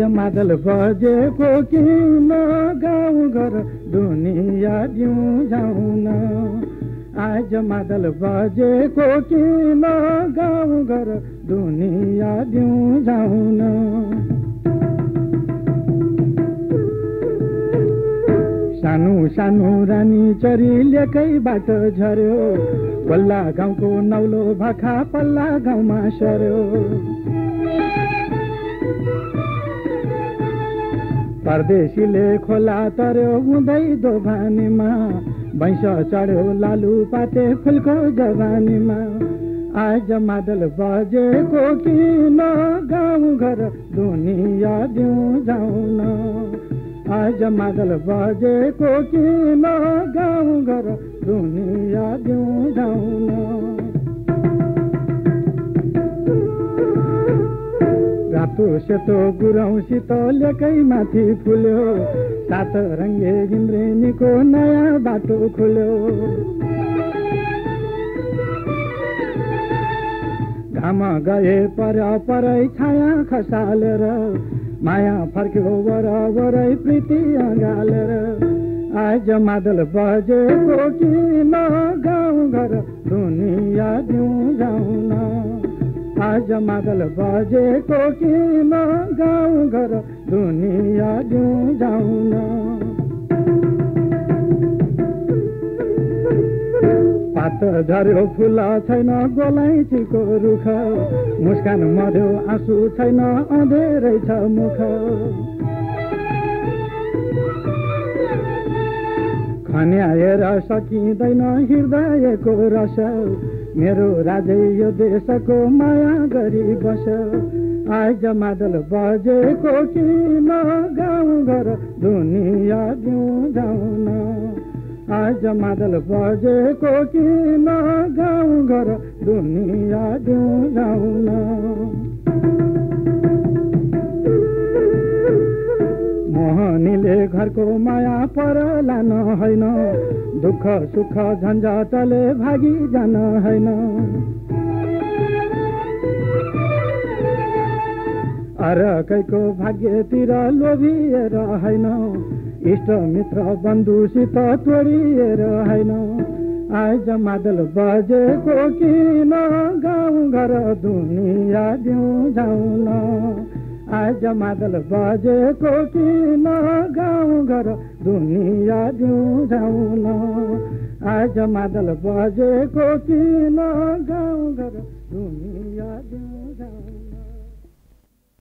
گرو نادل بجے گاؤں یادیوں سان سانو رانی چر لرو پل گاؤں کو نو لوگا پلا گاؤں میں سرو پردے سلے کھولا تر بدئی دوبانی ماں بھنس چڑھو لالو پاتے فلک جبانی آج جادل بجے کوکین گاؤں گھر دیا دوں جاؤ ن آج مادل بجے کوکین گاؤں گھر دیا دوں جاؤ ن ساتو سیتو برو سیت لک مات رنگ گھمری کو نیا بات کھلو گام گئے پڑ پڑ چھایا کسال میاں فرکو بڑا بر پر گالر آج مادل بجے ن گھر دیا دوں جاؤں نا आज मादल बाजे कोकिल गाउँ घर दुनियाँ जाउँ जाउन पात झऱ्यो फुल छैन गोलैँचीको रुख मुस्कान मर्यो आँसु छैन अँधेरै छ मुख खन्याएर सकिँदैन हृदयको रस मेरो राजै यो देशको माया गरी बस आज मादल बजेको किन गाउँ घर दुनियाँ दिउँ जाउन आज मादल बजेको किन गाउँ घर दुनियाँ दिउँ जाउन अर्को माया परला न होइन दुःख सुख झन्झटले भागी जान होइन अर्कैको भाग्यतिर लोभिएर होइन इष्ट मित्र बन्धुसित तोडिएर होइन आज मादल बजेको किन गाउँ घर दुनिया दिउँ जाउन आज मादल बजेको किन داد جاؤ ن آج مدل بجے کن گاؤں گر دیا جاؤ